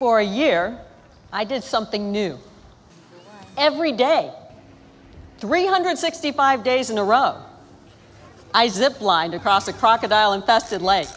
For a year, I did something new. Every day, 365 days in a row, I ziplined across a crocodile infested lake.